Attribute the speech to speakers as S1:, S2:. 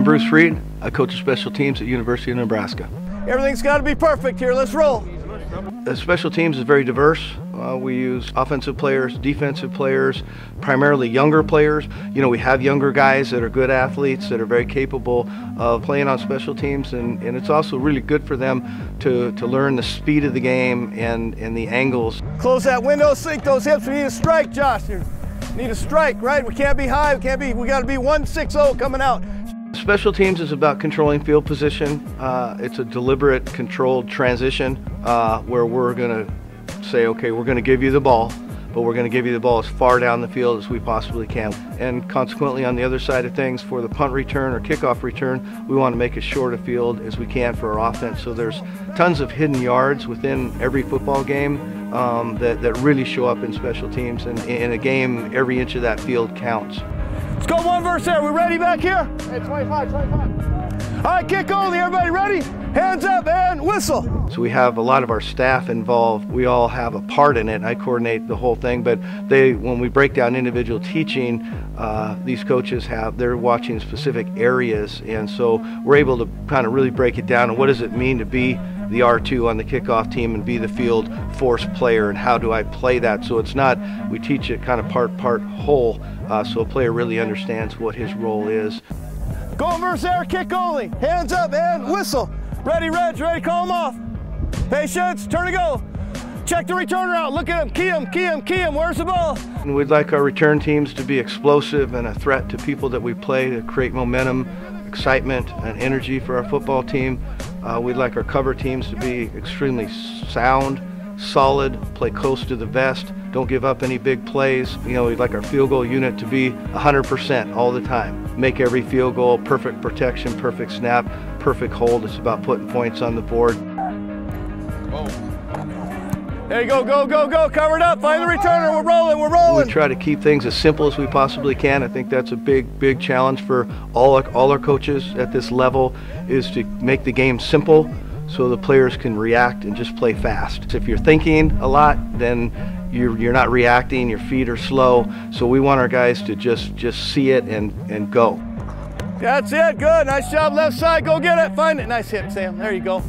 S1: I'm Bruce Read. I coach special teams at University of Nebraska.
S2: Everything's got to be perfect here. Let's roll.
S1: The special teams is very diverse. Uh, we use offensive players, defensive players, primarily younger players. You know, we have younger guys that are good athletes that are very capable of playing on special teams, and, and it's also really good for them to, to learn the speed of the game and, and the angles.
S2: Close that window, sink those hips. We need a strike, Josh. You need a strike, right? We can't be high. We can't be. We got to be 160 coming out.
S1: Special teams is about controlling field position. Uh, it's a deliberate, controlled transition uh, where we're going to say, okay, we're going to give you the ball, but we're going to give you the ball as far down the field as we possibly can. And consequently, on the other side of things, for the punt return or kickoff return, we want to make as short a field as we can for our offense. So there's tons of hidden yards within every football game um, that, that really show up in special teams. And in a game, every inch of that field counts.
S2: Let's go one verse there. We ready back here? Hey, 25, 25. All right, kick only. Everybody ready? Hands up and whistle.
S1: So we have a lot of our staff involved. We all have a part in it. I coordinate the whole thing, but they, when we break down individual teaching, uh, these coaches have, they're watching specific areas. And so we're able to kind of really break it down. And what does it mean to be the R2 on the kickoff team and be the field force player and how do I play that? So it's not we teach it kind of part part whole uh, so a player really understands what his role is.
S2: Go verse air kick only hands up and whistle. Ready Reg ready call him off. Patience turn to go. Check the return route. Look at him key him key him key him. Where's the ball?
S1: And we'd like our return teams to be explosive and a threat to people that we play to create momentum excitement and energy for our football team uh, we'd like our cover teams to be extremely sound, solid, play close to the vest, don't give up any big plays. You know, we'd like our field goal unit to be 100% all the time. Make every field goal, perfect protection, perfect snap, perfect hold. It's about putting points on the board.
S2: There you go, go, go, go, covered up, find the returner, we're rolling.
S1: We try to keep things as simple as we possibly can. I think that's a big, big challenge for all our, all our coaches at this level is to make the game simple so the players can react and just play fast. If you're thinking a lot, then you're, you're not reacting, your feet are slow. So we want our guys to just, just see it and, and go.
S2: That's it, good, nice job left side, go get it, find it. Nice hit, Sam, there you go.